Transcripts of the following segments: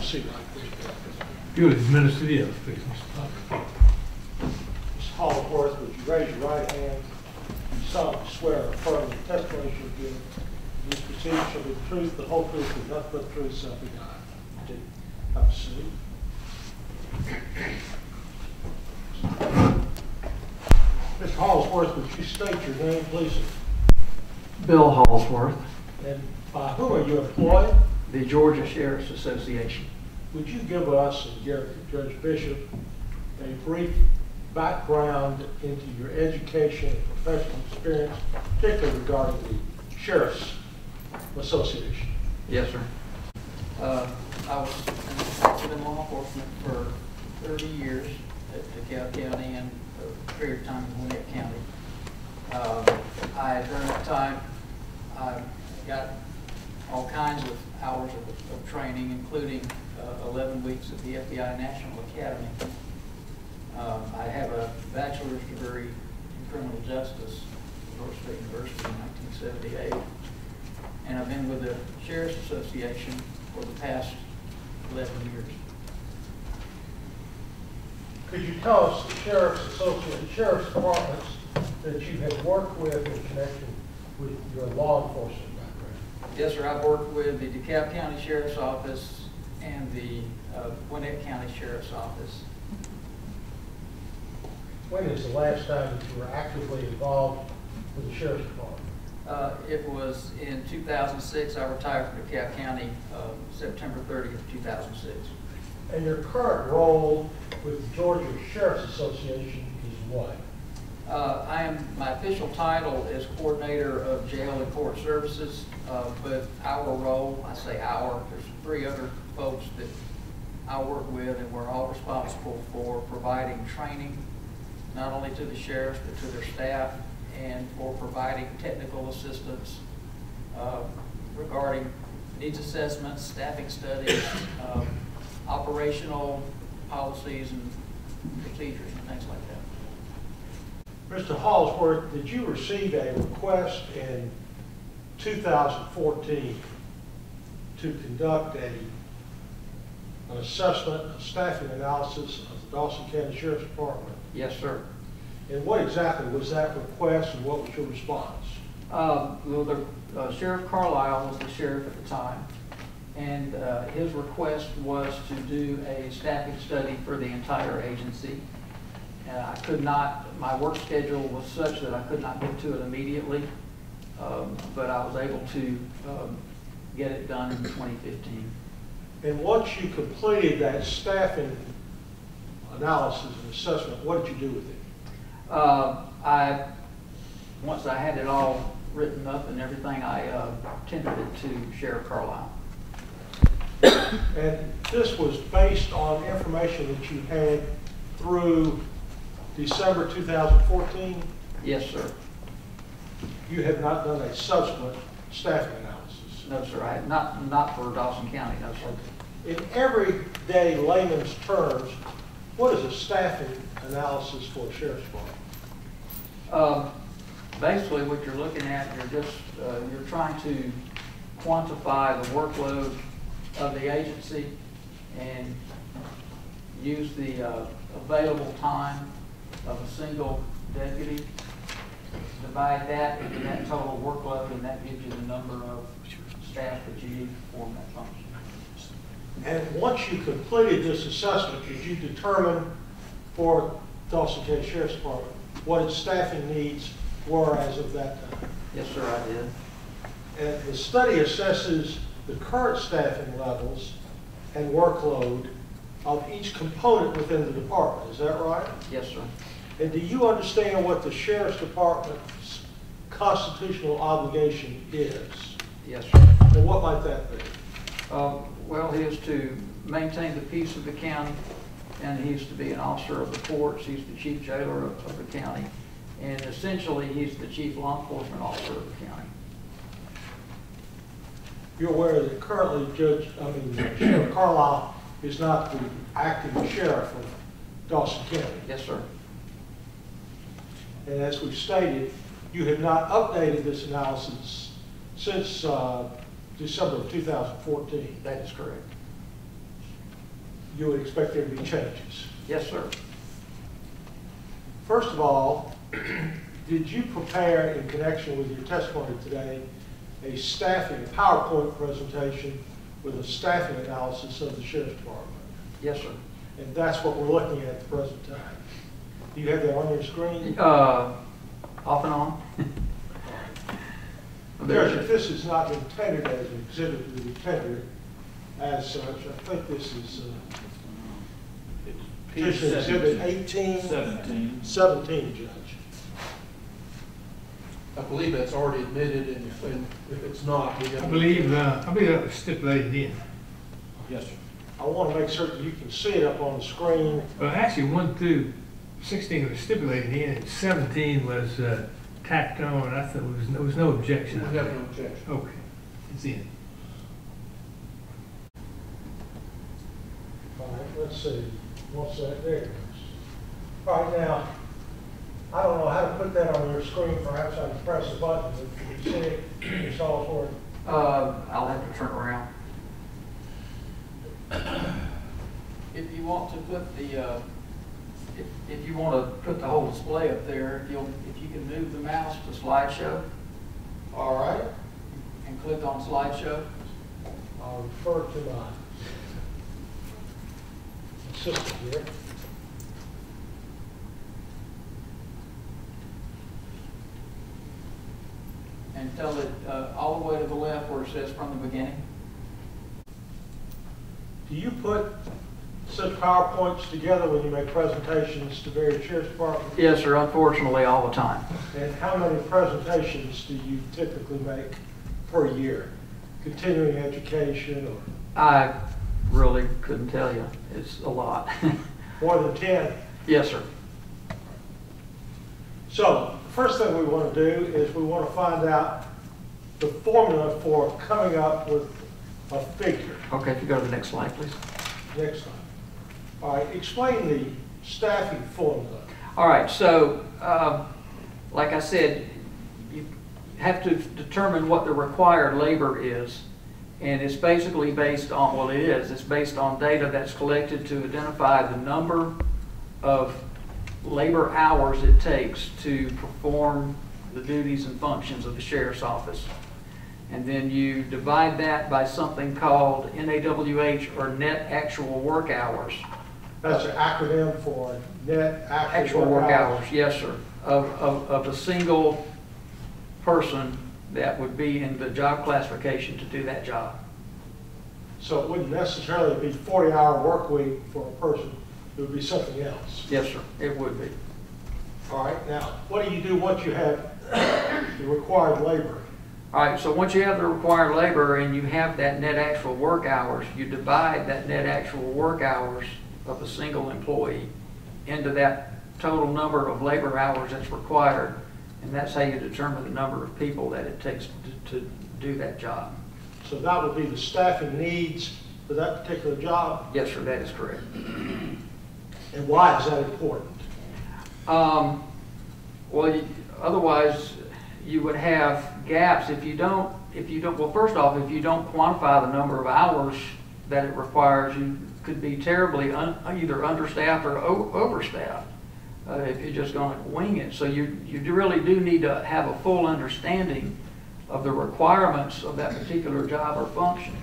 a seat like this. Good, administer the oath, please. Ms. Hallsworth, would you raise your right hand? You solemnly swear or affirm the testimony you give in this proceeding shall be the truth, the whole truth, and nothing but the truth, so help you God. Do. Have a seat. Mr. Hallsworth, would you state your name, please? Bill Hallsworth, And by whom are you employed? the Georgia Sheriff's Association. Would you give us and Judge Bishop a brief background into your education and professional experience, particularly regarding the Sheriff's Association? Yes, sir. Uh, I was active in law enforcement for 30 years at DeKalb County and a period of time in Gwinnett County. Uh, I, during that time, I got all kinds of hours of, of training, including 11 weeks at the FBI National Academy. Um, I have a bachelor's degree in criminal justice from North State University in 1978. And I've been with the Sheriff's Association for the past 11 years. Could you tell us the Sheriff's Association, Sheriff's Departments that you have worked with in connection with your law enforcement background? Yes, sir, I've worked with the DeKalb County Sheriff's Office and the uh, Gwinnett County Sheriff's Office. When is the last time that you were actively involved with the Sheriff's Department? Uh, It was in 2006, I retired from DeKalb County uh, September 30th, 2006. And your current role with the Georgia Sheriff's Association is what? Uh, I am, my official title is Coordinator of Jail and Court Services, uh, but our role, I say our, there's three other folks that I work with, and we're all responsible for providing training, not only to the sheriffs, but to their staff, and for providing technical assistance uh, regarding needs assessments, staffing studies, um, operational policies and procedures and things like that. Mr. Hallsworth, did you receive a request in 2014 to conduct a, an assessment, a staffing analysis of the Dawson County Sheriff's Department? Yes, sir. And what exactly was that request and what was your response? Uh, Well, the uh, Sheriff Carlisle was the sheriff at the time, and uh, his request was to do a staffing study for the entire agency. Uh, I could not, my work schedule was such that I could not get to it immediately, um, but I was able to um, get it done in 2015. And once you completed that staffing analysis and assessment, what did you do with it? Uh, I, once I had it all written up and everything, I uh, tendered it to Sheriff Carlisle. And this was based on information that you had through December 2014? Yes, sir. You have not done a subsequent staffing? No, sir, I, not, not for Dawson County, no, sir. In everyday layman's terms, what is a staffing analysis for a sheriff's department? Um, Basically, what you're looking at, you're just, uh, you're trying to quantify the workload of the agency and use the uh, available time of a single deputy, divide that into that total workload, and that gives you the number of staff that you need to perform that function. And once you completed this assessment, did you determine for Dawson County Sheriff's Department what its staffing needs were as of that time? Yes, sir, I did. And the study assesses the current staffing levels and workload of each component within the department, is that right? Yes, sir. And do you understand what the sheriff's department's constitutional obligation is? Yes, sir. And what might that be? Uh, Well, he is to maintain the peace of the county, and he's to be an officer of the courts. He's the chief jailer of of the county, and essentially, he's the chief law enforcement officer of the county. You're aware that currently Judge, I mean Sheriff Carlisle is not the acting sheriff of Dawson County. Yes, sir. And as we've stated, you have not updated this analysis since uh, December of 2014. That is correct. you would expect there to be changes. Yes, sir. First of all, did you prepare in connection with your testimony today a staffing, PowerPoint presentation with a staffing analysis of the sheriff's department? Yes, sir. And that's what we're looking at at the present time. Do you have that on your screen? Uh, off and on? Judge, if this is not intended as an exhibit to be tendered as such, I think this is uh, petition exhibit 18, Seventeen. 17, Judge. I believe that's already admitted, and if, and if it's not, we have. I believe, uh, I believe that was stipulated in. Yes, sir. I want to make certain you can see it up on the screen. Well, actually, one through sixteen was stipulated in, and seventeen was, uh, tacked on, I thought there was, there was no objection. We have no objection. Okay, it's in. All right, let's see, what's that, there it is. All right, now, I don't know how to put that on your screen, perhaps I can press a button, but can you see it, Ms. Osborne? Uh, I'll have to turn around. If you want to put the, uh, if, if you want to put the whole display up there, if you'll, if you can move the mouse to slideshow All right, and click on slideshow. I'll refer to my assistant here. And tell it, uh, all the way to the left where it says from the beginning. Do you put such PowerPoints together when you make presentations to various sheriff's departments? Yes, sir, unfortunately, all the time. And how many presentations do you typically make per year? Continuing education or I really couldn't tell you. It's a lot. more than 10? Yes, sir. So, the first thing we want to do is we want to find out the formula for coming up with a figure. Okay, if you go to the next slide, please. Next time. All right, explain the staffing formula. All right, so, um, like I said, you have to determine what the required labor is. And it's basically based on, well, it is, it's based on data that's collected to identify the number of labor hours it takes to perform the duties and functions of the sheriff's office. And then you divide that by something called NAWH, or net actual work hours. That's an acronym for net actual, Actual work hours, yes, sir, of, of, of a single person that would be in the job classification to do that job. So it wouldn't necessarily be 40-hour work week for a person, it would be something else. Yes, sir, it would be. All right, now, what do you do once you have the required labor? All right, so once you have the required labor and you have that net actual work hours, you divide that net actual work hours of a single employee into that total number of labor hours that's required, and that's how you determine the number of people that it takes to, to do that job. So that would be the staffing needs for that particular job, Yes, sir, that is correct. and why is that important? Um, well, you- otherwise, you would have gaps if you don't, if you don't, well, first off, if you don't quantify the number of hours that it requires, you could be terribly un, either understaffed or overstaffed, uh, if you're just gonna wing it. So you, you really do need to have a full understanding of the requirements of that particular job or function.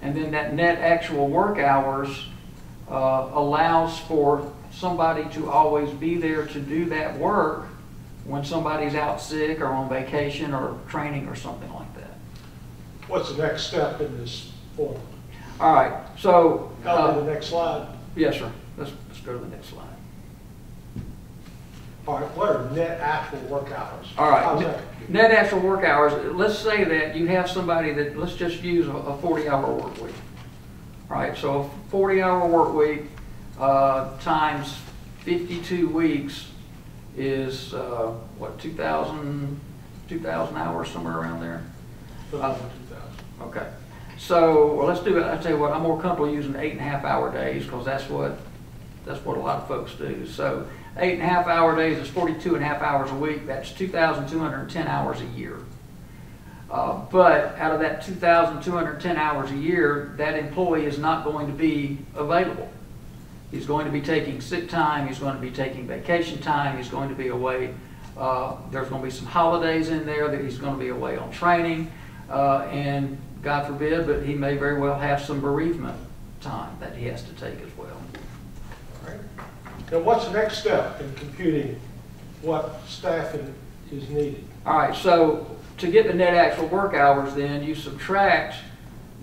And then that net actual work hours, uh, allows for somebody to always be there to do that work when somebody's out sick or on vacation or training or something like that. What's the next step in this formula? All right, so, Go to uh, the next slide. yes, sir, let's, let's go to the next slide. All right, what are net actual work hours? All right, that? net actual work hours, let's say that you have somebody that, let's just use a- a forty-hour work week. All right, so a forty-hour work week, uh, times fifty-two weeks is, uh, what, 2,000 2,000 hours, somewhere around there? About 2,000. Okay, so, well, let's do it, I tell you what, I'm more comfortable using eight and a half hour days, because that's what, that's what a lot of folks do. So, eight and a half hour days is 42 and a half hours a week, that's 2,210 hours a year. Uh, But out of that 2,210 hours a year, that employee is not going to be available. He's going to be taking sick time, he's going to be taking vacation time, he's going to be away. uh, There's going to be some holidays in there that he's going to be away on training. uh, And God forbid, but he may very well have some bereavement time that he has to take as well. All right. Now, what's the next step in computing what staffing is needed? All right, so to get the net actual work hours, then you subtract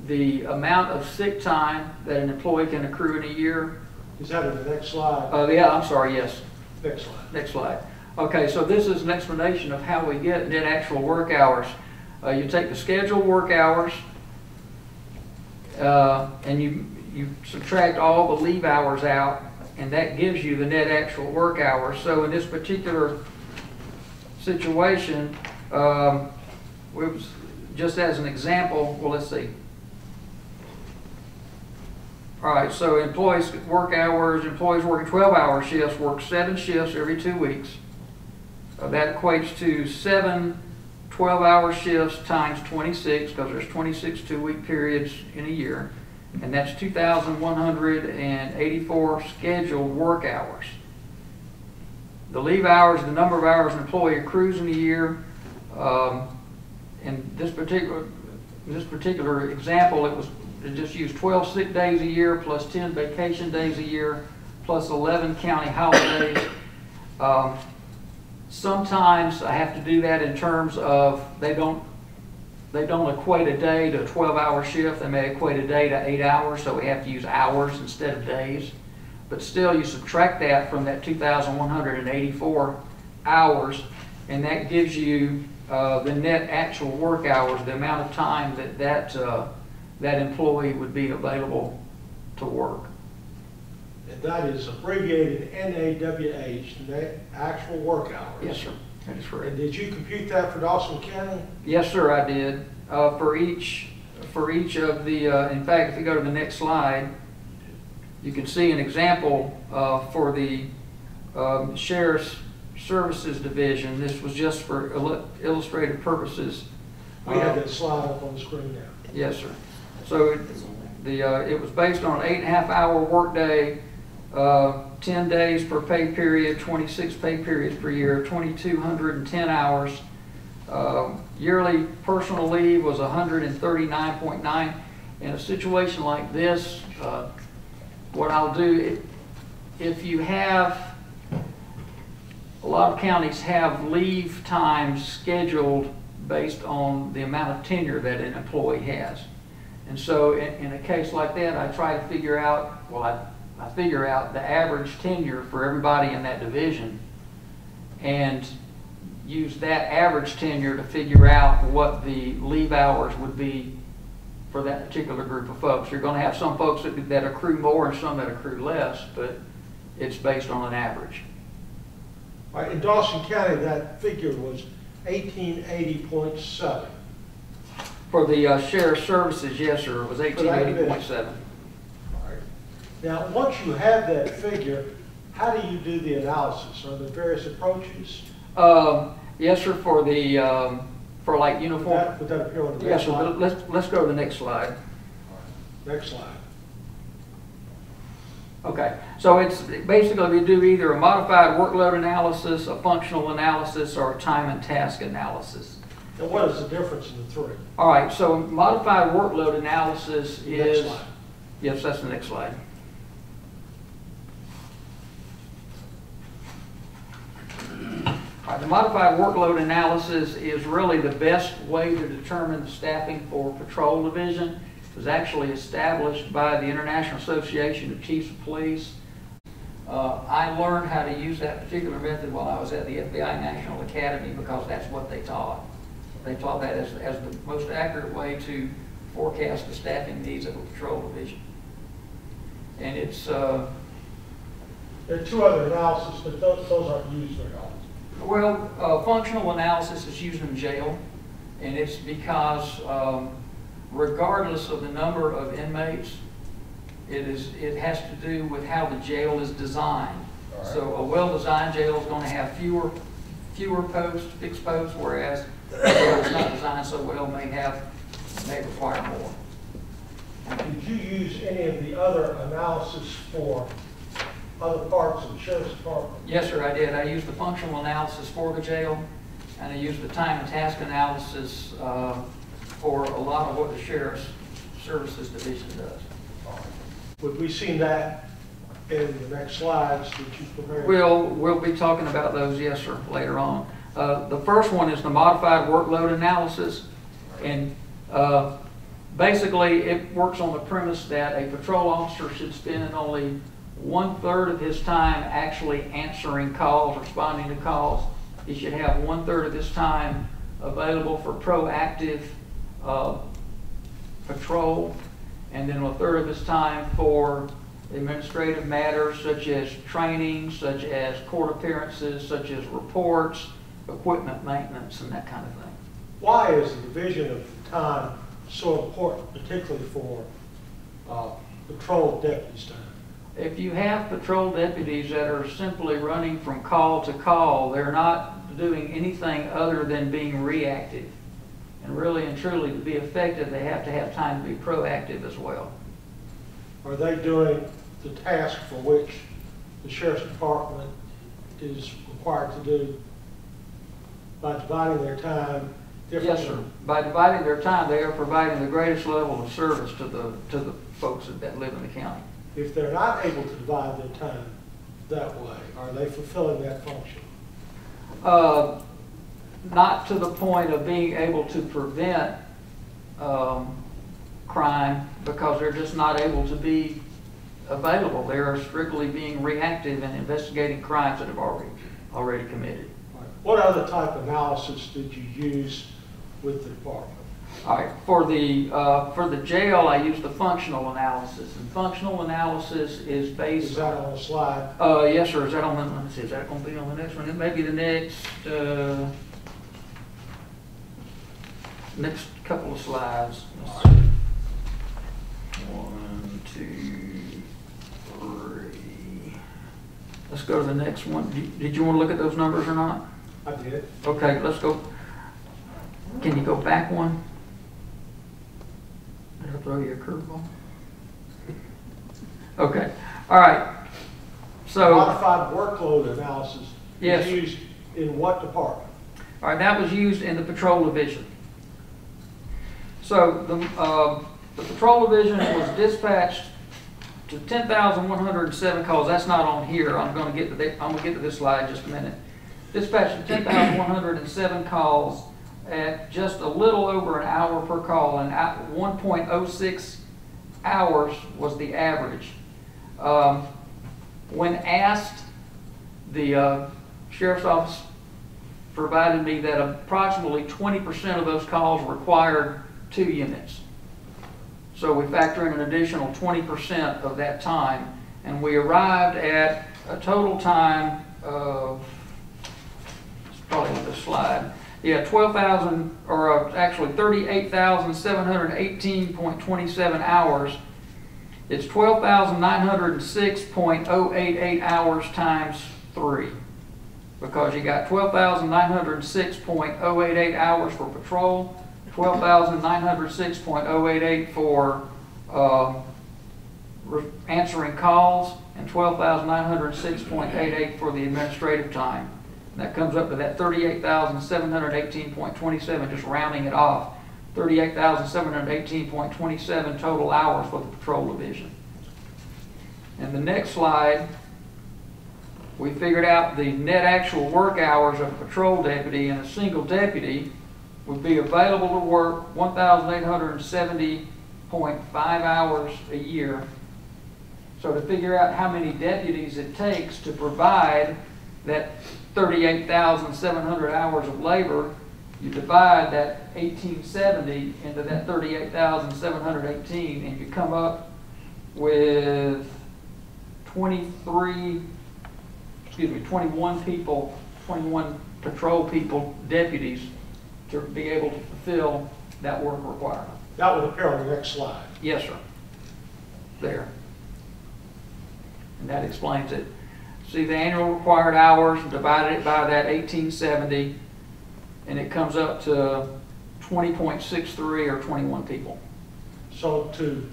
the amount of sick time that an employee can accrue in a year. Is that in the next slide? Uh, yeah, I'm sorry, yes, Next slide. next slide. Okay, so this is an explanation of how we get net actual work hours. Uh, you take the scheduled work hours, uh, and you, you subtract all the leave hours out, and that gives you the net actual work hours. So in this particular situation, um, was, just as an example, well, let's see. All right, so employees work hours, employees working twelve-hour shifts work seven shifts every two weeks. Uh, that equates to seven 12-hour shifts times 26, because there's 26 two-week periods in a year, and that's 2,184 scheduled work hours. The leave hours, the number of hours an employee accrues in a year, um, in this particular, this particular example, it was, it just used 12 sick days a year, plus 10 vacation days a year, plus 11 county holidays. Um, Sometimes I have to do that in terms of, they don't, they don't equate a day to a 12-hour shift, they may equate a day to eight hours, so we have to use hours instead of days. But still, you subtract that from that 2,184 hours, and that gives you uh, the net actual work hours, the amount of time that that, uh, that employee would be available to work. That is abbreviated NAWH, net actual work hours. Yes, sir. That is correct. And did you compute that for Dawson County? Yes, sir, I did. Uh, For each, for each of the, uh, in fact, if you go to the next slide, you can see an example uh, for the um, Sheriff's Services Division. This was just for illu- illustrative purposes. We have Uh, that slide up on the screen now. Yes, sir. So it- the, uh, it was based on an eight and a half hour workday, uh, 10 days per pay period, 26 pay periods per year, 2,210 hours. Um, Yearly personal leave was 139.9. In a situation like this, uh, what I'll do, if- you have, a lot of counties have leave times scheduled based on the amount of tenure that an employee has. And so in, in a case like that, I try to figure out, well, I, I figure out the average tenure for everybody in that division and use that average tenure to figure out what the leave hours would be for that particular group of folks. You're going to have some folks that, that accrue more and some that accrue less, but it's based on an average. Right, in Dawson County, that figure was 1880.7. For the uh, services, yes, sir, it was 1880.7. Now, once you have that figure, how do you do the analysis? Are there various approaches? Um, yes, sir, for the, um, for like Would uniform. that, would that appear on the Yes, sir, slide? let's, let's go to the next slide. Next slide. Okay, so it's, basically we do either a modified workload analysis, a functional analysis, or a time and task analysis. And what is the difference in the three? All right, so modified workload analysis Next is, slide. yes, that's the next slide. Right, the modified workload analysis is really the best way to determine the staffing for patrol division. It was actually established by the International Association of Chiefs of Police. Uh, I learned how to use that particular method while I was at the FBI National Academy because that's what they taught. They taught that as, as the most accurate way to forecast the staffing needs of a patrol division. And it's, uh, There are two other analyses, but those, those aren't used very often. Well, uh, functional analysis is used in jail, and it's because um, regardless of the number of inmates, it is, it has to do with how the jail is designed. So a well-designed jail is going to have fewer, fewer posts, fixed posts, whereas that's not designed so well, may have, may require more. Did you use any of the other analysis for other parts of the sheriff's department? Yes, sir, I did. I used the functional analysis for the jail, and I used the time and task analysis uh, for a lot of what the sheriff's services division does. Would we see that in the next slides that you prepared? We'll, we'll be talking about those, yes, sir, later on. Uh, The first one is the modified workload analysis. And uh, basically, it works on the premise that a patrol officer should spend only one-third of his time actually answering calls, responding to calls. He should have one-third of his time available for proactive uh, patrol, and then a third of his time for administrative matters such as training, such as court appearances, such as reports, equipment maintenance, and that kind of thing. Why is the division of time so important, particularly for uh, patrol deputies'? If you have patrol deputies that are simply running from call to call, they're not doing anything other than being reactive. And really and truly, to be effective, they have to have time to be proactive as well. Are they doing the task for which the sheriff's department is required to do by dividing their time? Yes, sir. By dividing their time, they are providing the greatest level of service to the, to the folks that- that live in the county. If they're not able to divide their time that way, are they fulfilling that function? Uh, Not to the point of being able to prevent um, crime, because they're just not able to be available. They are strictly being reactive and investigating crimes that have already, already committed. What other type of analysis did you use with the department? All right, for the, uh, for the jail, I used the functional analysis, and functional analysis is Is based that on a slide? Uh, yes, sir, is that on the, let me see, is that gonna be on the next one? It may be the next, uh, next couple of slides. Let's see. One, two, three. Let's go to the next one. Did- Did you wanna look at those numbers or not? I did. Okay, let's go. Can you go back one? Did I throw you a curveball? Okay, all right. So. Modified workload analysis Yes. is used in what department? All right, that was used in the patrol division. So the, uh, the patrol division was dispatched to ten thousand one hundred and seven calls. That's not on here. I'm gonna get to the, I'm gonna get to this slide in just a minute. Dispatched to ten thousand one hundred and seven calls at just a little over an hour per call, and one point oh six hours was the average. Um, When asked, the uh, sheriff's office provided me that approximately twenty percent of those calls required two units. So we factor in an additional twenty percent of that time, and we arrived at a total time of, it's probably on slide, yeah, twelve thousand, or uh, actually thirty-eight thousand seven hundred eighteen point twenty-seven hours. It's twelve thousand nine hundred and six point oh eight eight hours times three because you got twelve thousand nine hundred six point oh eight eight hours for patrol, twelve thousand nine hundred six point oh eight eight for, re- answering calls, and twelve thousand nine hundred six point eight eight for the administrative time. That comes up to that thirty-eight thousand seven hundred eighteen point twenty-seven, just rounding it off. Thirty-eight thousand seven hundred eighteen point twenty-seven total hours for the patrol division. And the next slide we figured out the net actual work hours of a patrol deputy and a single deputy would be available to work one thousand eight hundred and seventy point five hours a year. So to figure out how many deputies it takes to provide that thirty-eight thousand seven hundred hours of labor, you divide that eighteen seventy into that thirty-eight thousand seven hundred eighteen, and you come up with twenty-three excuse me, 21 people, 21 patrol people, deputies, to be able to fulfill that work requirement. That would appear on the next slide. Yes, sir. There. And that explains it. See the annual required hours, divided it by that 1870, and it comes up to twenty point six three or twenty-one people. So to,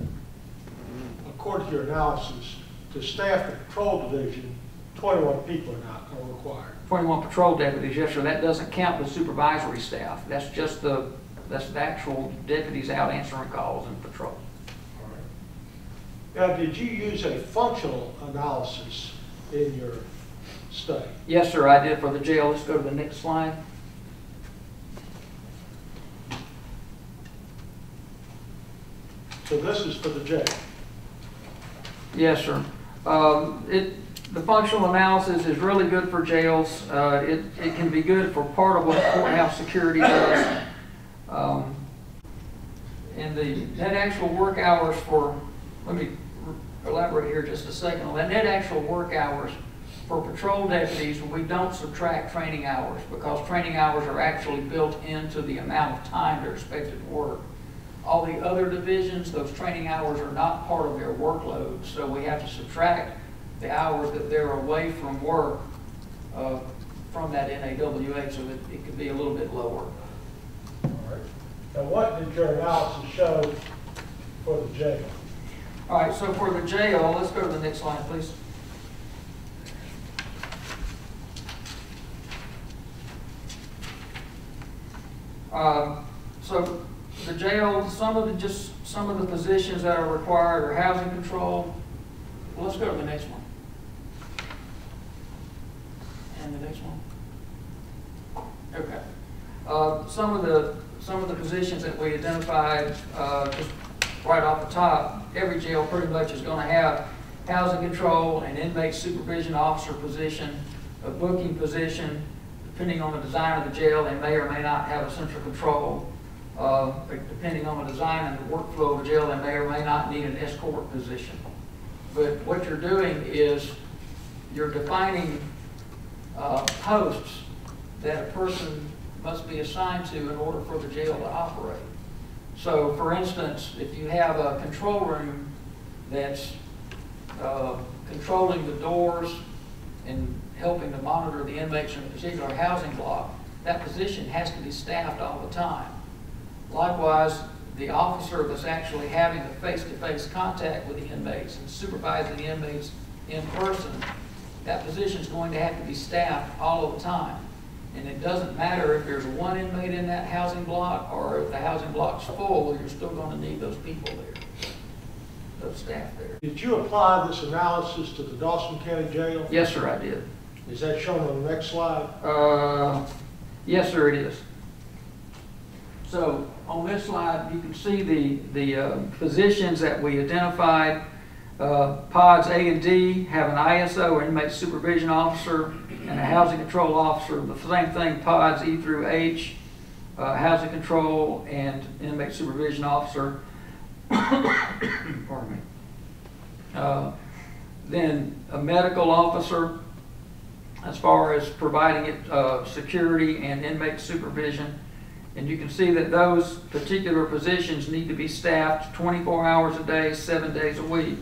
according to your analysis, to staff the patrol division, 21 people are not are required. Twenty-one patrol deputies, yes, sir, that doesn't count the supervisory staff, that's just the, that's the actual deputies out answering calls and patrol. All right. Now, did you use a functional analysis in your study? Yes, sir, I did for the jail, let's go to the next slide. So this is for the jail. Yes, sir. Um, It, the functional analysis is really good for jails. Uh, It, it can be good for part of what courthouse security does. Um, And the net actual work hours for, let me elaborate here just a second. on that net actual work hours for patrol deputies, we don't subtract training hours because training hours are actually built into the amount of time they're expected to work. All the other divisions, those training hours are not part of their workload, so we have to subtract the hours that they're away from work uh, from that NAWH so that it could be a little bit lower. All right. Now, what did your analysis show for the jail? All right, so for the jail, let's go to the next slide, please. Um, So the jail, some of the, just, some of the positions that are required are housing control. Well, Let's go to the next one. And the next one. Okay. Uh, Some of the, some of the positions that we identified, uh, just right off the top, every jail pretty much is gonna have housing control, an inmate supervision officer position, a booking position. Depending on the design of the jail, they may or may not have a central control. Uh, Depending on the design and the workflow of the jail, they may or may not need an escort position. But what you're doing is, you're defining uh, posts that a person must be assigned to in order for the jail to operate. So, for instance, if you have a control room that's uh, controlling the doors and helping to monitor the inmates in a particular housing block, that position has to be staffed all the time. Likewise, the officer that's actually having the face-to-face contact with the inmates and supervising the inmates in person, that position is going to have to be staffed all the time. And it doesn't matter if there's one inmate in that housing block or if the housing block's full, you're still going to need those people there, those staff there. Did you apply this analysis to the Dawson County Jail? Yes, sir, I did. Is that shown on the next slide? Uh, Yes, sir, it is. So on this slide, you can see the, the uh, positions that we identified. Uh, Pods A and D have an ISO, or inmate supervision officer, and a housing control officer. The same thing, pods E through H, uh, housing control and inmate supervision officer. Pardon me. Uh, Then a medical officer, as far as providing it, uh, security and inmate supervision. And you can see that those particular positions need to be staffed twenty-four hours a day, seven days a week.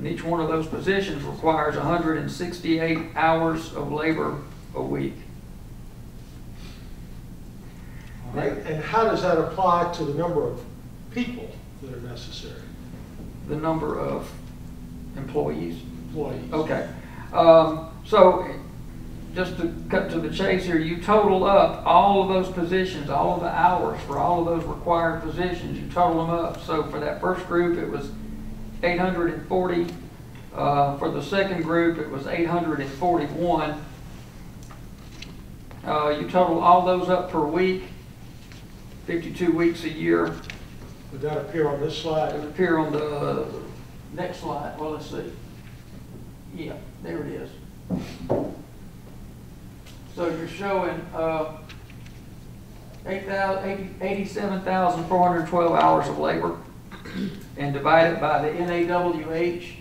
And each one of those positions requires hundred and sixty-eight hours of labor a week. Right. And how does that apply to the number of people that are necessary? The number of employees. Employees? Okay, um, so, just to cut to the chase here, you total up all of those positions, all of the hours for all of those required positions, you total them up. So for that first group, it was eight hundred and forty, uh, for the second group, it was eight hundred and forty-one. Uh, you total all those up per week, fifty-two weeks a year, Would that appear on this slide? it would appear on the next slide, well, let's see. Yeah, there it is. So you're showing, uh, eight thousand, eighty, eighty-seven thousand, four hundred and twelve hours of labor, and divided by the NAWH,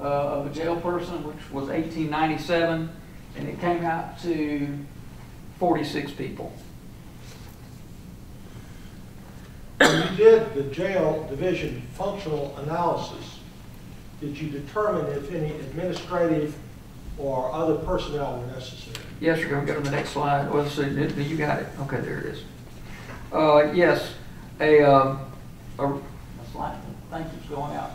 uh, of a jail person, which was eighteen ninety-seven, and it came out to forty-six people. When you did the jail division functional analysis, did you determine if any administrative or other personnel were necessary. Yes, sir, go to the next slide. Well, see, you got it. Okay, there it is. Uh, yes, a, um, a, thank you, it's going out.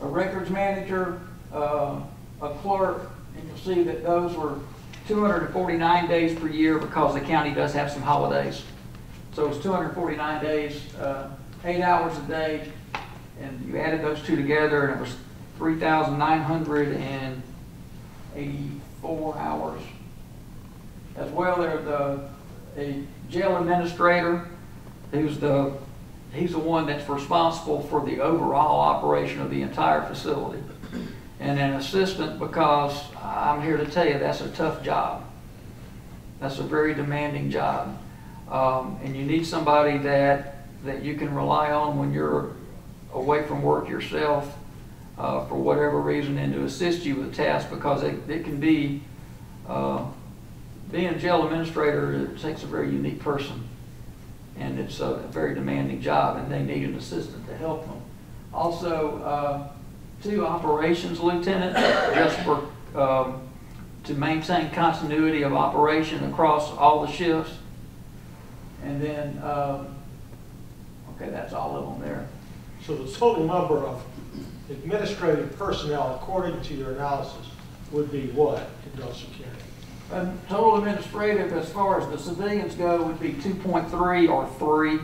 A records manager, uh, a clerk, and you'll see that those were two hundred and forty-nine days per year because the county does have some holidays. So it's two hundred and forty-nine days, uh, eight hours a day, and you added those two together, and it was three thousand nine hundred and eighty-four hours as well, there's the, a jail administrator, who's the, he's the one that's responsible for the overall operation of the entire facility. And an assistant, because I'm here to tell you, that's a tough job. That's a very demanding job. Um, and you need somebody that, that you can rely on when you're away from work yourself, uh, for whatever reason, and to assist you with tasks, because it, it can be, uh, being a jail administrator, it takes a very unique person. And it's a very demanding job, and they need an assistant to help them. Also, uh, two operations lieutenant, just for, um, to maintain continuity of operation across all the shifts. And then, um, okay, that's all of them there. So the total number of administrative personnel, according to your analysis, would be what in Dawson County? And total administrative, as far as the civilians go, would be two point three or three,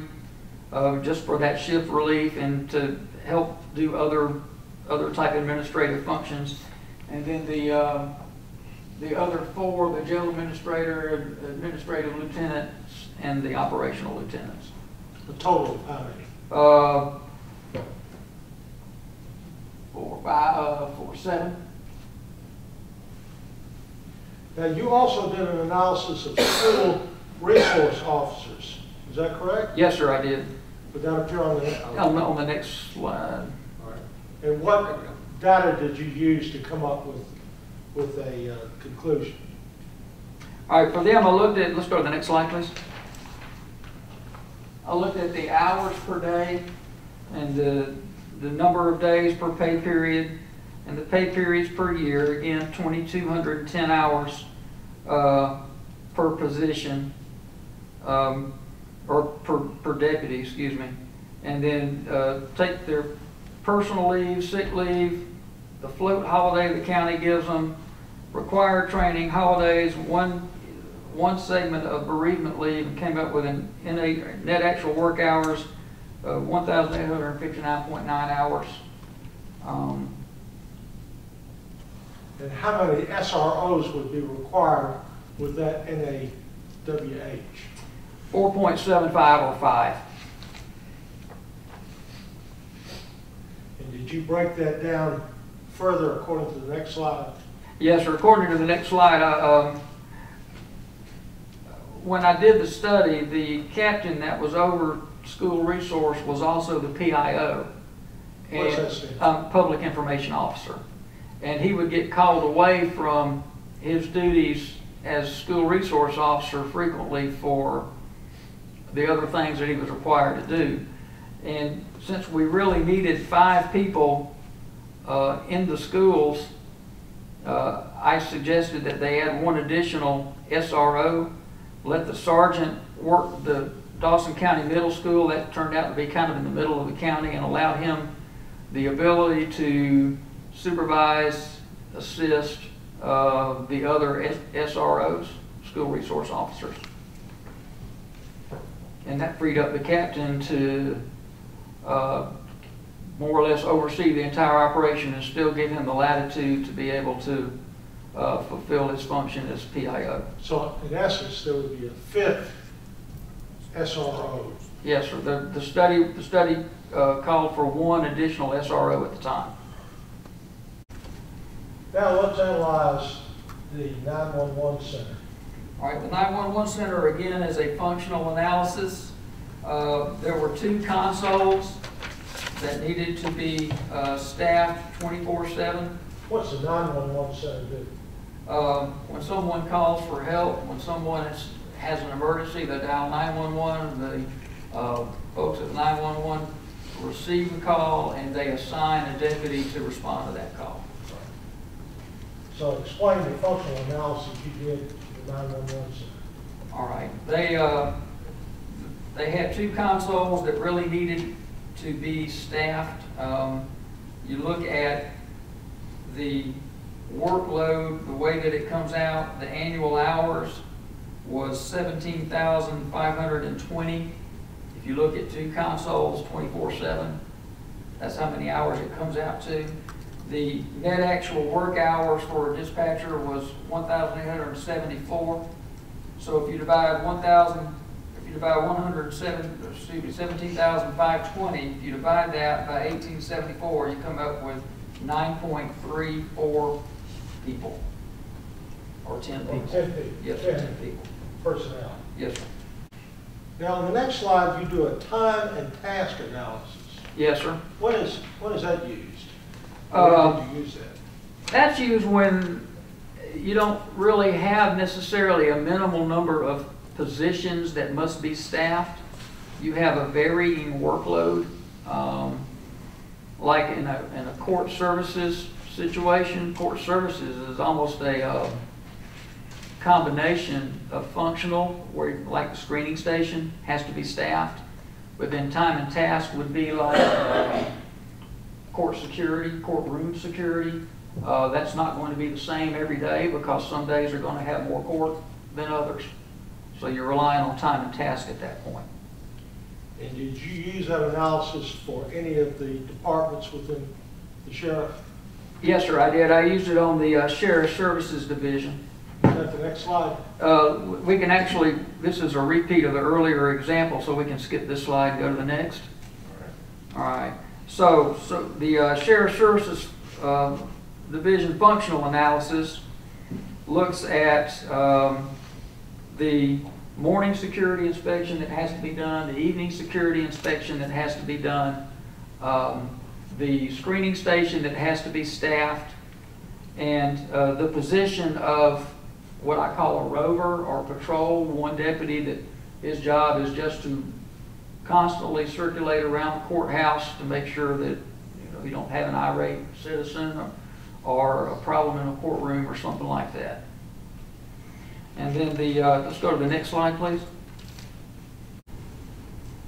uh, just for that shift relief and to help do other, other type administrative functions. And then the, uh, the other four, the jail administrator, administrative lieutenants, and the operational lieutenants. The total how many? Uh, four, five, uh, four, seven. Now, you also did an analysis of school resource officers, is that correct? Yes, sir, I did. Would that appear on the? On on the next slide. All right. And what data did you use to come up with, with a uh, conclusion? All right, for them, I looked at, let's go to the next slide, please. I looked at the hours per day and the, the number of days per pay period and the pay periods per year, again, twenty-two hundred and ten hours, uh, per position, um, or per, per deputy, excuse me. And then, uh, take their personal leave, sick leave, the float holiday the county gives them, required training, holidays, one, one segment of bereavement leave, and came up with an, net actual work hours of one thousand eight hundred and fifty-nine point nine hours. Um, And how many SROs would be required with that NAWH? four point seven five or five. And did you break that down further according to the next slide? Yes, sir. According to the next slide, I, um, when I did the study, the captain that was over school resource was also the PIO. And. Um, Public Information Officer. And he would get called away from his duties as school resource officer frequently for the other things that he was required to do. And since we really needed five people uh, in the schools, uh, I suggested that they add one additional SRO, let the sergeant work the Dawson County Middle School, that turned out to be kind of in the middle of the county, and allowed him the ability to supervise, assist uh, the other S- SROs, school resource officers. And that freed up the captain to uh, more or less oversee the entire operation and still give him the latitude to be able to uh, fulfill his function as PIO. So in essence, there would be a fifth SRO. Yes, sir. The, the study, the study uh, called for one additional SRO at the time. Now let's analyze the 911 center. All right, the 911 center again is a functional analysis. Uh, There were two consoles that needed to be uh, staffed 24/7. What's the 911 center do? Um, When someone calls for help, when someone is- has an emergency, they dial 911, the uh, folks at 911 receive the call and they assign a deputy to respond to that call. So explain the functional analysis you did to the 911 center. All right, they, uh, they had two consoles that really needed to be staffed. Um, you look at the workload, the way that it comes out, the annual hours was seventeen thousand five hundred and twenty. If you look at two consoles, twenty-four seven, that's how many hours it comes out to. The net actual work hours for a dispatcher was one thousand eight hundred and seventy-four. So if you divide one thousand, if you divide one hundred and seven, excuse me, seventeen thousand five twenty, if you divide that by eighteen seventy-four, you come up with nine point three four people. Or ten Or people. 10 people. Yes, 10 ten people. Personnel. Yes, sir. Now, on the next slide, you do a time and task analysis. Yes, sir. What is, what is that used? Uh, Where did you use that? That's used when you don't really have necessarily a minimal number of positions that must be staffed. You have a varying workload, um, like in a, in a court services situation. Court services is almost a, uh, combination of functional, where, like the screening station has to be staffed. But then time and task would be like, uh, court security, courtroom security. Uh, that's not going to be the same every day because some days are going to have more court than others. So you're relying on time and task at that point. And did you use that analysis for any of the departments within the sheriff? Yes, sir, I did. I used it on the uh, Sheriff Services Division. Is that the next slide? Uh, we can actually, this is a repeat of the earlier example, so we can skip this slide and go to the next. All right, so, so the uh, Sheriff Services uh, Division Functional Analysis looks at um, the morning security inspection that has to be done, the evening security inspection that has to be done, um, the screening station that has to be staffed, and uh, the position of what I call a rover or patrol, one deputy that his job is just to constantly circulate around the courthouse to make sure that, you know, you don't have an irate citizen or, or a problem in a courtroom or something like that. And then the, uh, let's go to the next slide, please.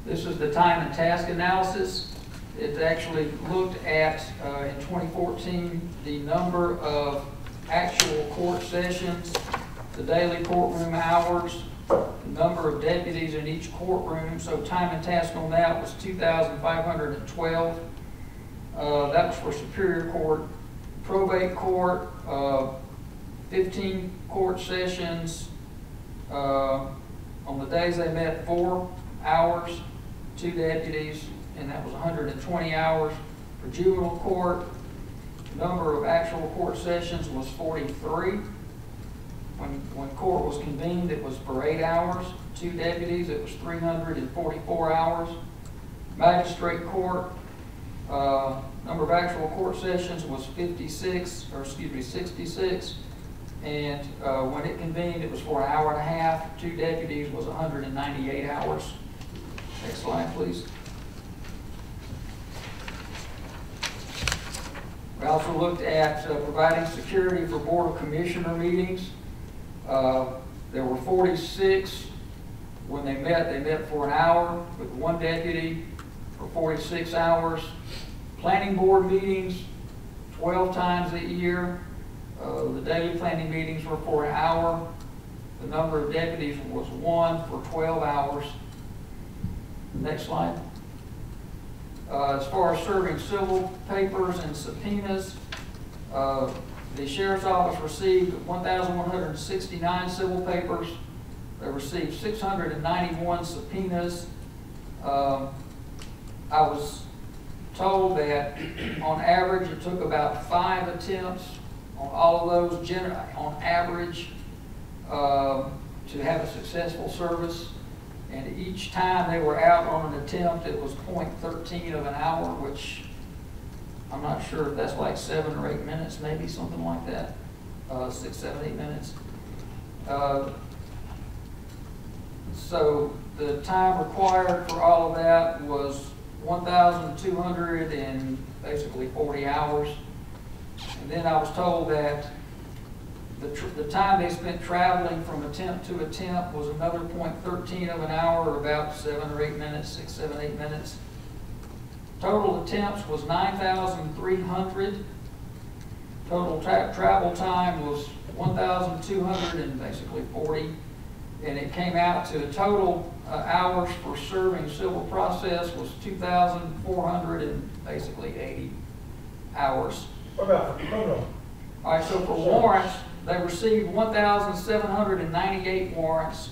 This is the time and task analysis. It actually looked at, uh, in 2014, the number of actual court sessions, the daily courtroom hours, number of deputies in each courtroom. So time and task on that was 2,512. Uh, That was for Superior Court. Probate Court, uh, 15 court sessions. Uh, On the days they met, four hours, two deputies, and that was 120 hours. For juvenile court, number of actual court sessions was 43. When, when court was convened, it was for eight hours, two deputies, it was 344 hours. Magistrate court, uh, number of actual court sessions was 56, or excuse me, 66. And uh, when it convened, it was for an hour and a half, two deputies was 198 hours. Next slide, please. We also looked at uh, providing security for Board of Commissioner meetings. Uh, There were 46. When they met, they met for an hour with one deputy for 46 hours. Planning Board meetings, 12 times a year. Uh, The daily planning meetings were for an hour. The number of deputies was one for 12 hours. Next slide. Uh, As far as serving civil papers and subpoenas, uh, the sheriff's office received 1,169 civil papers. They received 691 subpoenas. Um, I was told that on average, it took about five attempts on all of those, on average, um, to have a successful service. And each time they were out on an attempt, it was .13 of an hour, which I'm not sure if that's like seven or eight minutes, maybe something like that, uh, six, seven, eight minutes. Uh, So the time required for all of that was one thousand two hundred and basically forty hours. And then I was told that The, the time they spent traveling from attempt to attempt was another point thirteen of an hour, about seven or eight minutes, six, seven, eight minutes. Total attempts was nine thousand three hundred. Total tra- travel time was one thousand two hundred and basically forty. And it came out to a total uh, hours for serving civil process was two thousand four hundred and basically eighty hours. What about for criminal? All right, so for warrants, they received one thousand seven hundred and ninety-eight warrants.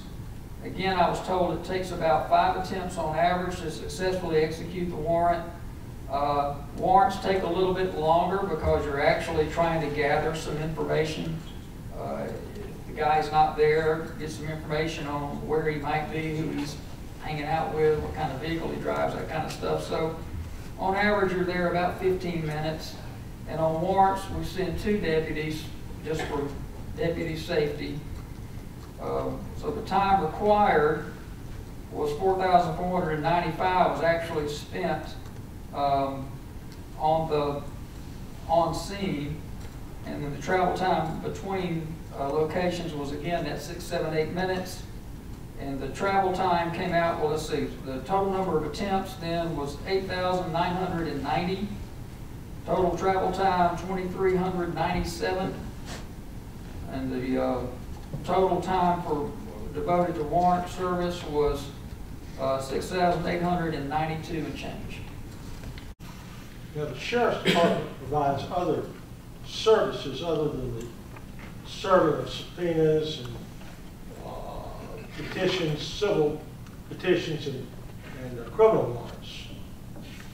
Again, I was told it takes about five attempts on average to successfully execute the warrant. Uh, Warrants take a little bit longer because you're actually trying to gather some information. Uh, The guy's not there, get some information on where he might be, who he's hanging out with, what kind of vehicle he drives, that kind of stuff. So on average, you're there about fifteen minutes. And on warrants, we send two deputies just for deputy safety. Um, So the time required was four thousand four hundred and ninety-five was actually spent um, on the, on scene. And then the travel time between uh, locations was again that six, seven, eight minutes. And the travel time came out, well, let's see, the total number of attempts then was eight thousand nine hundred and ninety. Total travel time, twenty-three hundred ninety-seven. And the, uh, total time for, devoted to warrant service was, uh, six thousand eight hundred and ninety-two and change. Now, the sheriff's department provides other services other than the serving of subpoenas and uh, petitions, civil petitions and, and uh, criminal warrants.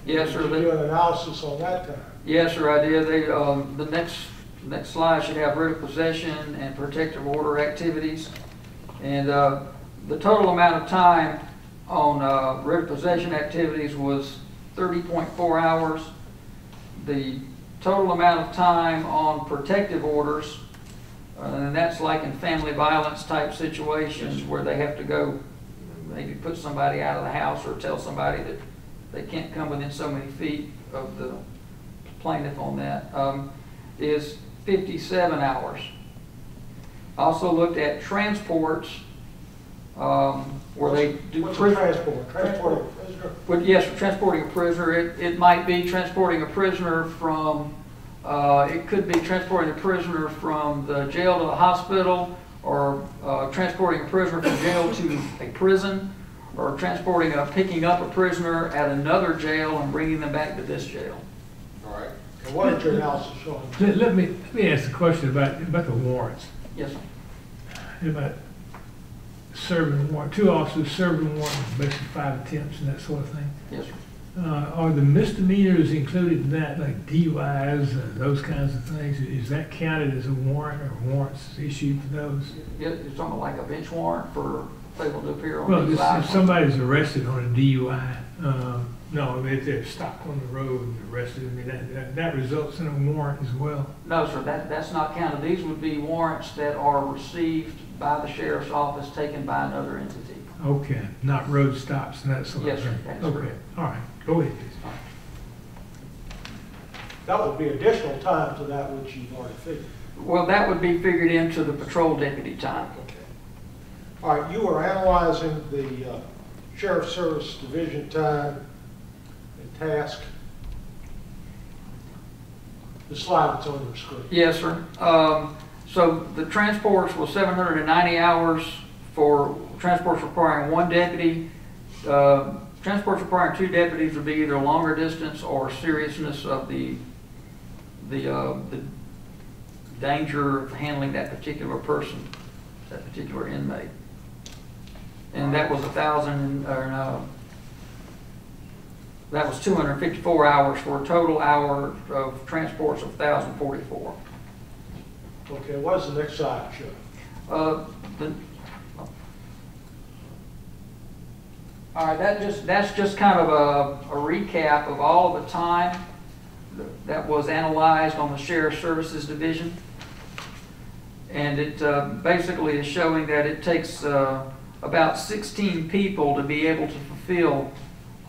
Yes, sir. Did you do an analysis on that time? Yes, sir, I did. They, um, the next, next slide should have writ of possession and protective order activities. And, uh, the total amount of time on, uh, writ of possession activities was thirty point four hours. The total amount of time on protective orders, uh, and that's like in family violence type situations where they have to go, maybe put somebody out of the house or tell somebody that they can't come within so many feet of the plaintiff on that, um, is fifty-seven hours. Also looked at transports, um, where they do. What's a transport? Transporting a prisoner? But yes, transporting a prisoner, it, it might be transporting a prisoner from, uh, it could be transporting a prisoner from the jail to the hospital, or, uh, transporting a prisoner from jail to a prison, or transporting a, picking up a prisoner at another jail and bringing them back to this jail. All right. And what did your analysis show? Let, let me, let me ask a question about, about the warrants. Yes, sir. About serving warrant, two officers serving warrant, basically five attempts and that sort of thing. Yes, sir. Uh, are the misdemeanors included in that, like DUIs, uh, those kinds of things? Is that counted as a warrant or warrants issued for those? Yeah, It's something like a bench warrant for failure to appear on Well, the just if somebody's arrested on a DUI, uh, no, I mean, if they're stopped on the road and arrested, I mean, that, that, that results in a warrant as well. No, sir, that, that's not counted. These would be warrants that are received by the sheriff's office, taken by another entity. Okay, not road stops and that sort of Yes, thing? sir, that's Okay, correct. all right, go ahead, please. That would be additional time to that which you've already figured. Well, that would be figured into the patrol deputy time. Okay. All right, you were analyzing the uh, sheriff's service division time and task. The slide that's on your screen. Yes, sir. Um, so the transports was seven hundred and ninety hours for transports requiring one deputy. Uh, transports requiring two deputies would be either longer distance or seriousness of the, the, uh, the danger of handling that particular person, that particular inmate. And that was a thousand, or no, that was two hundred and fifty-four hours for a total hour of transports of thousand forty-four. Okay, what is the next slide show? Uh, the, all right, that just, that's just kind of a, a recap of all of the time that was analyzed on the Sheriff Services Division. And it, uh, basically is showing that it takes, uh, about sixteen people to be able to fulfill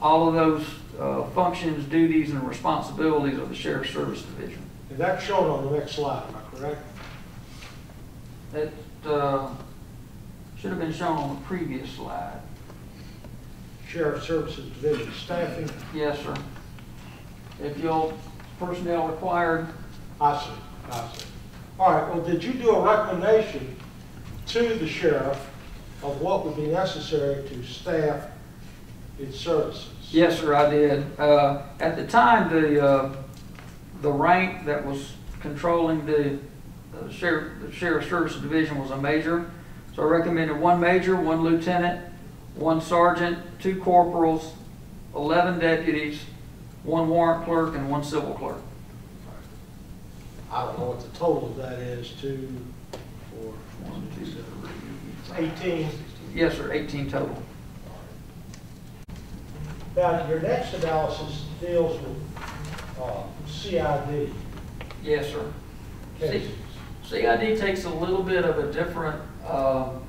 all of those, uh, functions, duties, and responsibilities of the Sheriff Service Division. And that's shown on the next slide, am I correct? That uh, should have been shown on the previous slide. Sheriff Services Division staffing, Yes, sir. If you'll, personnel required, I see, I see. All right, well, did you do a recommendation to the sheriff of what would be necessary to staff its services? Yes, sir, I did. Uh, At the time, the, uh, the rank that was controlling the the sheriff, the sheriff's service division was a major. So I recommended one major, one lieutenant, one sergeant, two corporals, 11 deputies, one warrant clerk, and one civil clerk. I don't know what the total of that is, two, four, One, two, three. eighteen. Yes, sir, 18 total. Now, your next analysis deals with uh, CID Yes, sir. cases. CID takes a little bit of a different um,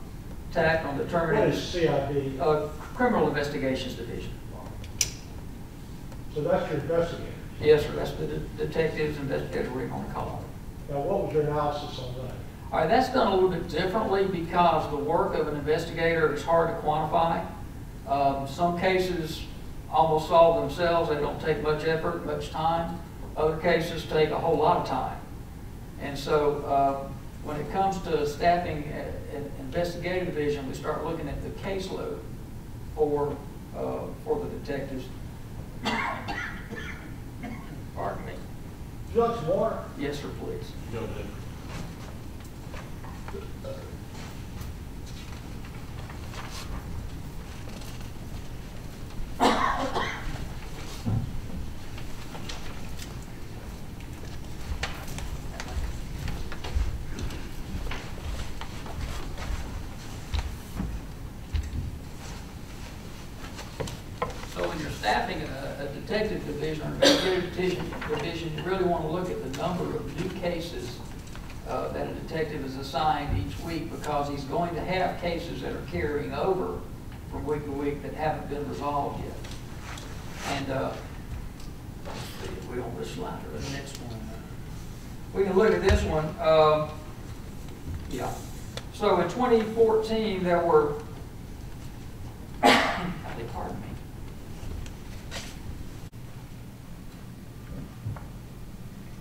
tack on What determining, is CID? uh, Criminal Investigations Division. So that's your investigator. Yes, sir, that's the de- detectives, investigators, whatever you want to call them. Now, what was your analysis on that? All right, that's done a little bit differently because the work of an investigator is hard to quantify. Um, Some cases almost solve themselves, they don't take much effort, much time. Other cases take a whole lot of time. And so uh, when it comes to staffing an investigative division, we start looking at the caseload for, uh, for the detectives. Pardon me. Would you like some water? Yes, sir, please. Go ahead. So when you're staffing a, a detective division or investigative division, division, you really want to look at the number of new cases uh, that a detective is assigned each week because he's going to have cases that are carrying over from week to week that haven't been resolved yet. And, uh, let's see, if we on this slide or the next one. We can look at this one. Um, yeah. So in 2014, there were, pardon me.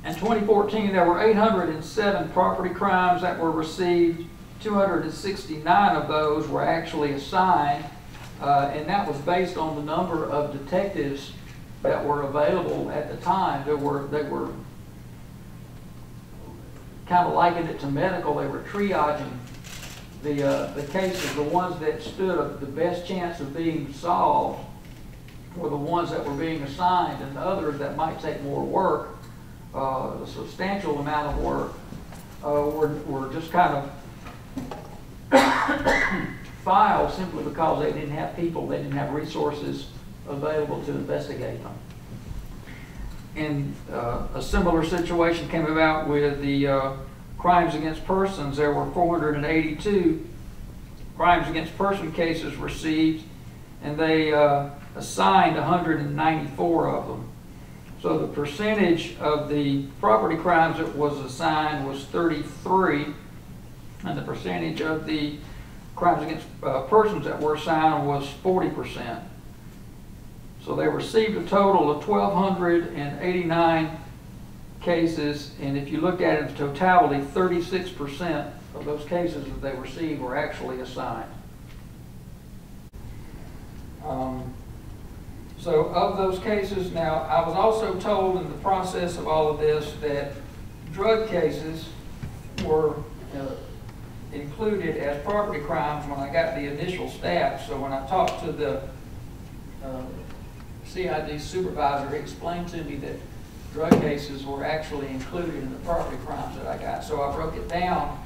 In 2014, there were 807 property crimes that were received. 269 of those were actually assigned, uh, and that was based on the number of detectives that were available at the time. There were, they were kind of likened it to medical. They were triaging the, uh, the cases, the ones that stood a- the best chance of being solved were the ones that were being assigned, and the others that might take more work, uh, a substantial amount of work, uh, were, were just kind of filed simply because they didn't have people, they didn't have resources available to investigate them. And uh, a similar situation came about with the uh, crimes against persons. There were 482 crimes against person cases received, and they uh, assigned 194 of them. So the percentage of the property crimes that was assigned was 33, and the percentage of the crimes against uh, persons that were assigned was 40%. So they received a total of 1,289 cases, and if you look at it in totality, 36% of those cases that they received were actually assigned. Um, So of those cases, now, I was also told in the process of all of this that drug cases were uh, included as property crimes when I got the initial stats. So when I talked to the uh, CID supervisor, he explained to me that drug cases were actually included in the property crimes that I got. So I broke it down.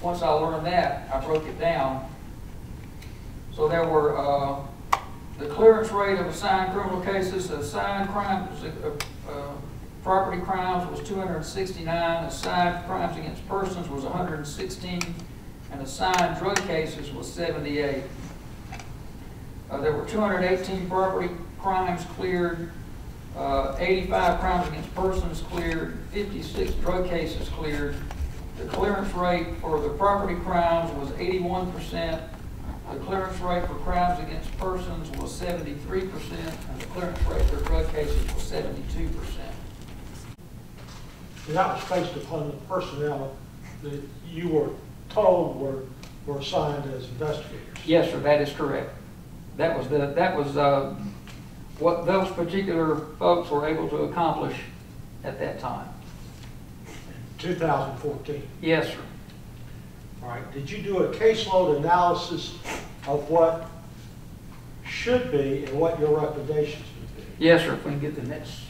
Once I learned that, I broke it down. So there were, uh, the clearance rate of assigned criminal cases, assigned crimes, uh, uh, property crimes was 269, assigned crimes against persons was 116, and assigned drug cases was 78. Uh, There were 218 property crimes cleared, uh, 85 crimes against persons cleared, 56 drug cases cleared, the clearance rate for the property crimes was eighty-one percent. The clearance rate for crimes against persons was seventy-three percent, and the clearance rate for drug cases was seventy-two percent. And that was based upon the personnel that you were told were, were assigned as investigators. Yes, sir, that is correct. That was the, that was, uh, what those particular folks were able to accomplish at that time. 2014. Yes, sir. All right, did you do a caseload analysis of what should be and what your recommendations would be? Yes, sir, if we can get the next,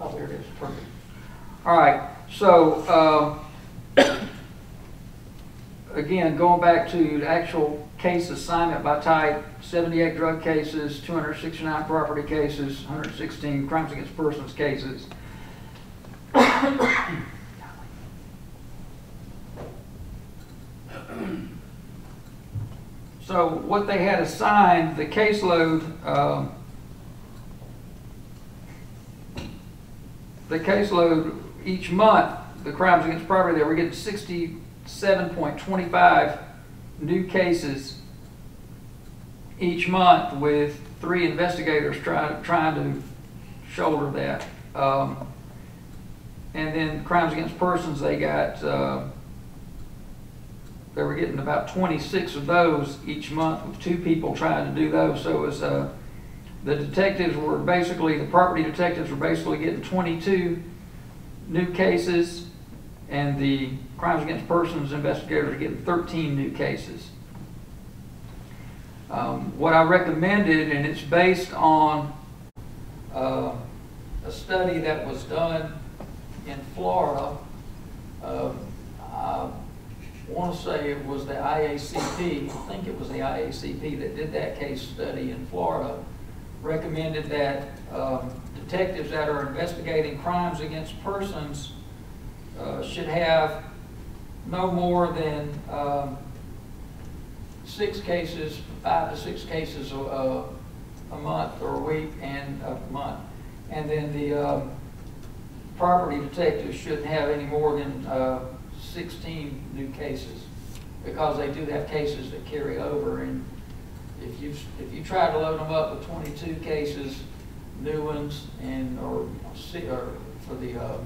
oh, there it is, perfect. All right, so, uh, again, going back to the actual case assignment by type, 78 drug cases, 269 property cases, 116 crimes against persons cases. So what they had assigned, the caseload, um, the caseload each month, the crimes against property, they were getting sixty-seven point twenty-five new cases each month with three investigators trying, trying to shoulder that. Um, and then crimes against persons, they got, uh, they were getting about twenty-six of those each month with two people trying to do those. So it was, uh, the detectives were basically, the property detectives were basically getting twenty-two new cases, and the crimes against persons investigators are getting thirteen new cases. Um, what I recommended, and it's based on, uh, a study that was done in Florida. Um, I want to say it was the IACP, I think it was the IACP that did that case study in Florida, recommended that um, detectives that are investigating crimes against persons uh, should have no more than um, six cases, five to six cases a, a, month or a week and a month. And then the um, property detectives shouldn't have any more than uh, 16 new cases because they do have cases that carry over. And if you if you try to load them up with 22 cases, new ones, and or, or for the uh,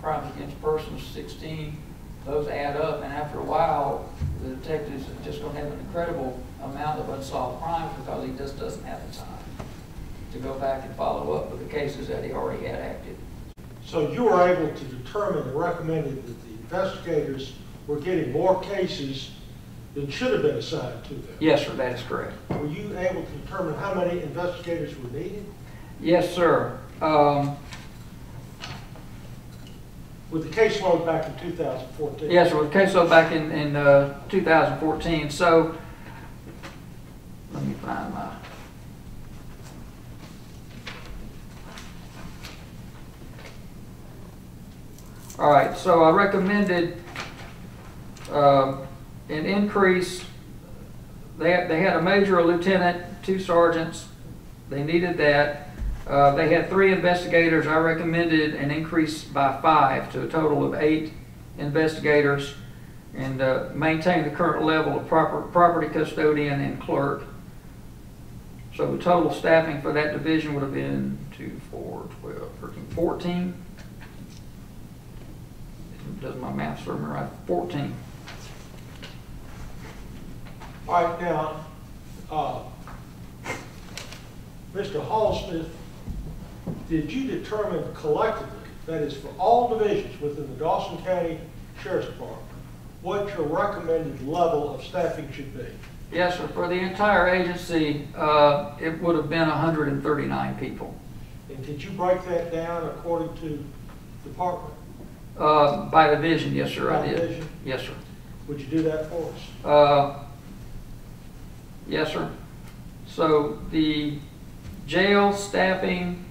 crimes against persons, 16, those add up, and after a while, the detectives are just going to have an incredible amount of unsolved crimes because he just doesn't have the time to go back and follow up with the cases that he already had active. So you were able to determine and recommended that the investigators were getting more cases than should have been assigned to them. Yes, sir, that is correct. Were you able to determine how many investigators were needed? Yes, sir. Um, With the caseload back in 2014? Yes, sir, with queso back in, in, uh, two thousand fourteen, so, let me find my. All right, so I recommended, um, an increase, they they had a major, a lieutenant, two sergeants, they needed that. Uh, they had three investigators, I recommended an increase by five to a total of eight investigators and, uh, maintain the current level of proper, property custodian and clerk. So the total staffing for that division would have been two, four, twelve, thirteen, fourteen. Does my math serve me right? Fourteen. All right, now, uh, Mr. Hallsworth, did you determine collectively, that is for all divisions within the Dawson County Sheriff's Department, what your recommended level of staffing should be? Yes, sir, for the entire agency, uh, it would have been hundred and thirty-nine people. And did you break that down according to department? Uh, by division, yes, sir, I By did. division? Yes, sir. Would you do that for us? Uh, Yes, sir. So the jail staffing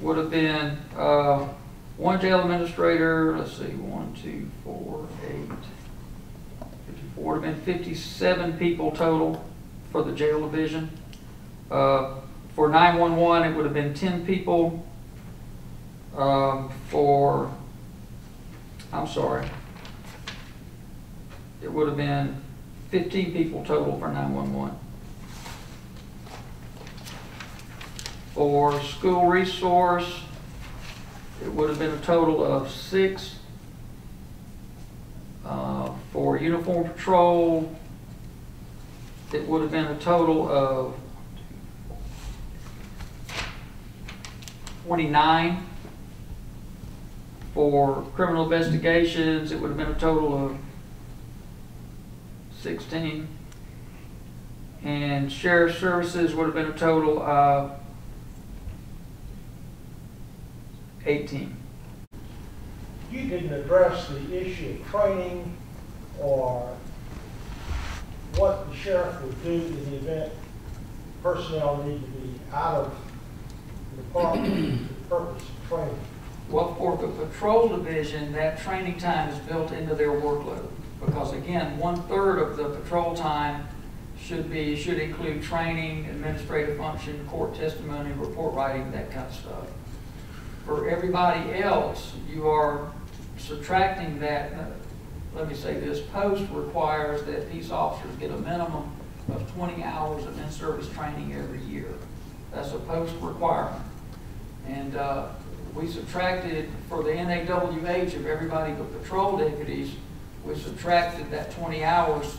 would have been, uh, one jail administrator, let's see, one, two, four, eight, fifty-four, would have been fifty-seven people total for the jail division. Uh, For nine-one-one, it would have been ten people. Um, for, I'm sorry. It would have been fifteen people total for nine-one-one. For school resource, it would have been a total of six. Uh, For uniform patrol, it would have been a total of twenty-nine. For criminal investigations, it would have been a total of sixteen. And sheriff services would have been a total of eighteen. You didn't address the issue of training or what the sheriff would do in the event personnel need to be out of the department for the purpose of training. Well, for the patrol division, that training time is built into their workload. Because again, one-third of the patrol time should be, should include training, administrative function, court testimony, report writing, that kind of stuff. For everybody else, you are subtracting that, uh, let me say this, post requires that peace officers get a minimum of twenty hours of in-service training every year. That's a post requirement. And uh, we subtracted, for the NAWH of everybody but patrol deputies, we subtracted that 20 hours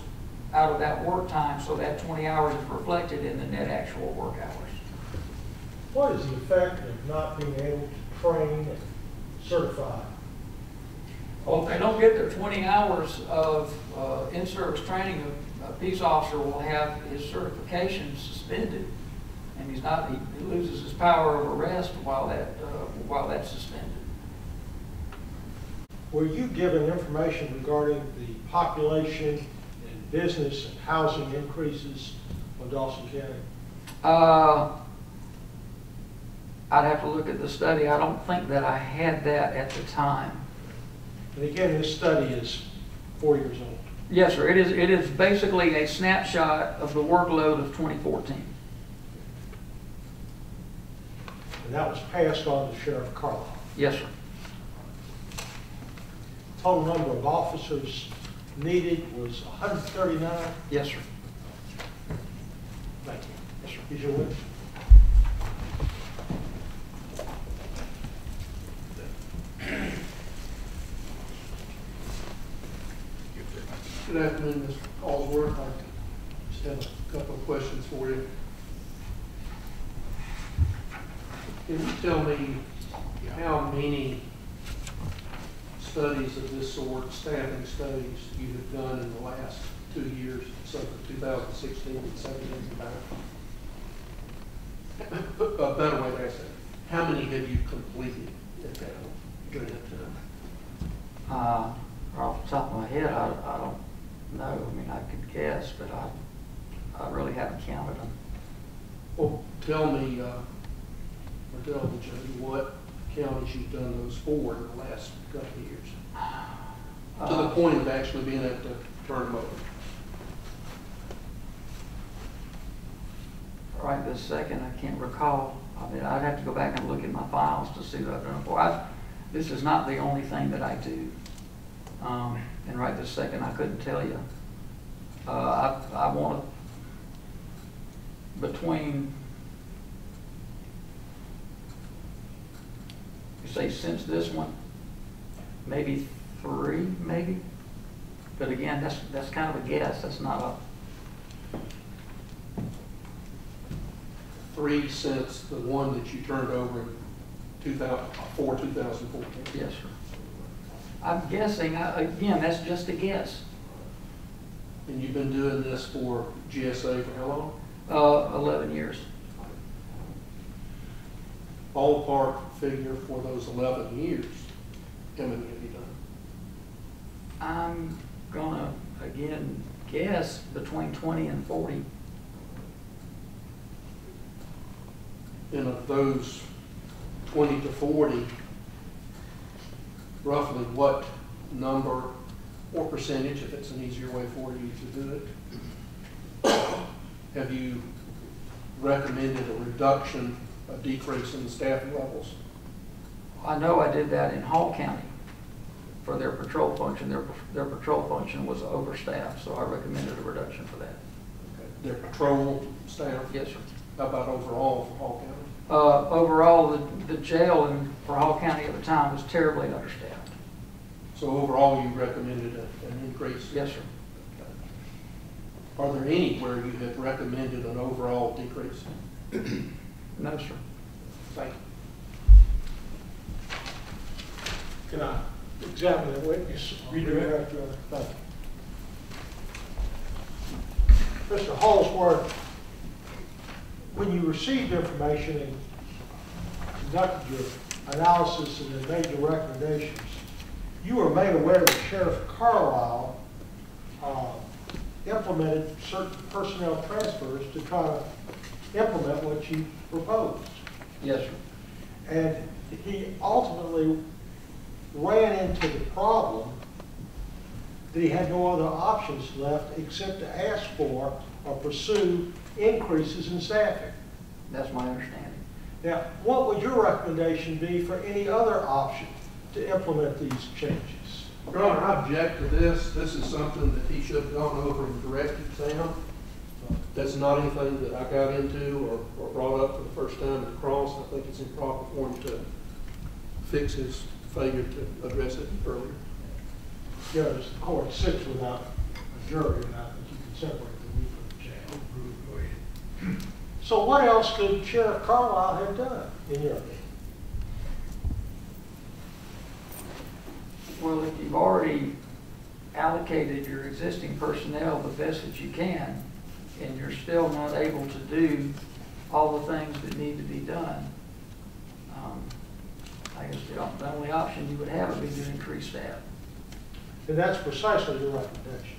out of that work time, so that 20 hours is reflected in the net actual work hours. What is the effect of not being able to train and certified. Well, if they don't get their 20 hours of uh, in-service training, a- a peace officer will have his certification suspended, and he's not, he he loses his power of arrest while that, uh, while that's suspended. Were you given information regarding the population and business and housing increases on Dawson County? Uh, I'd have to look at the study. I don't think that I had that at the time. And again, this study is four years old. Yes, sir. It is, it is basically a snapshot of the workload of 2014. And that was passed on to Sheriff Carlisle. Yes, sir. Total number of officers needed was 139. Yes, sir. Thank you. Yes, sir. Is your witness? Good afternoon, Mr. Hallsworth. I just have a couple of questions for you. Can you tell me how many studies of this sort, staffing studies, you have done in the last two years, so for 2016 and 17 combined? A better way to ask that, how many have you completed at that, during that time? Uh, off the top of my head, I, I don't know. I mean, I could guess, but I, I really haven't counted them. Well, tell me, uh, or tell the judge what counties you've done those for in the last couple of years. To the Uh, point of actually being able to turn them over. Right this second, I can't recall. I mean, I'd have to go back and look at my files to see what I've done before. I, this is not the only thing that I do. Um, and right this second, I couldn't tell you. Uh, I, I want to, between, you say since this one, maybe three, maybe? But again, that's, that's kind of a guess. That's not a, Three since the one that you turned over in 2000, for 2014. Yes, sir. I'm guessing, I- again, that's just a guess. And you've been doing this for GSA for how long? Uh, 11 years. Ballpark figure for those 11 years, how many have you done? I'm gonna, again, guess between 20 and 40. And of those 20 to 40, roughly what number or percentage, if it's an easier way for you to do it, have you recommended a reduction, a decrease in the staffing levels? I know I did that in Hall County for their patrol function. Their, their patrol function was overstaffed, so I recommended a reduction for that. Their patrol staff, Yes, sir. how about overall for Hall County? Uh, overall, the, the jail in, for Hall County at the time was terribly understaffed. So overall, you recommended a- an increase? Yes, sir. Are there anywhere you have recommended an overall decrease? No, sir. Thank you. Can I examine the witness? Redirect. Thank you. Mr. Hallsworth, when you received information and conducted your analysis and then made your recommendations, you were made aware that Sheriff Carlisle uh, implemented certain personnel transfers to try to implement what you proposed. Yes, sir. And he ultimately ran into the problem that he had no other options left except to ask for or pursue increases in staffing. That's my understanding. Now, what would your recommendation be for any other option to implement these changes? Your Honor, I object to this. This is something that he should have gone over and direct exam. That's not anything that I got into or, or brought up for the first time at the cross. I think it's improper for him to fix his failure to address it earlier. Judge, the court sits without a jury, and I think you can separate the wheat from the chaff. Go ahead. So what else could Sheriff Carlisle have done, in your opinion? Well, if you've already allocated your existing personnel the best that you can, and you're still not able to do all the things that need to be done, um, I guess the the only option you would have would be to increase staff. And that's precisely your recommendation,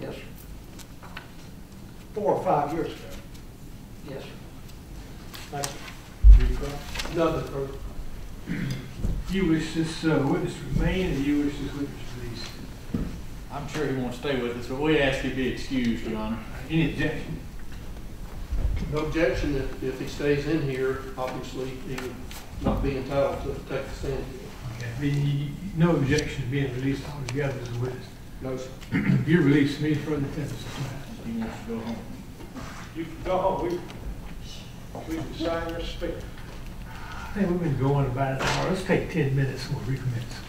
Yes, sir. four or five years ago. Yes, sir. Thank you. Nothing further. You wish this uh, witness to remain, or you wish this witness released? I'm sure he won't stay with us, but we ask you to be excused, Your Honor. Any objection? No objection if, if he stays in here, obviously, he would not be entitled to take the stand. Okay. I mean, you- you- No objection to being released altogether as a witness. No, sir. you release me to the further testimony. He wants to go home. You can go home, we, we decided your speech. I think we've been going about an hour. Let's take ten minutes and we'll recommence.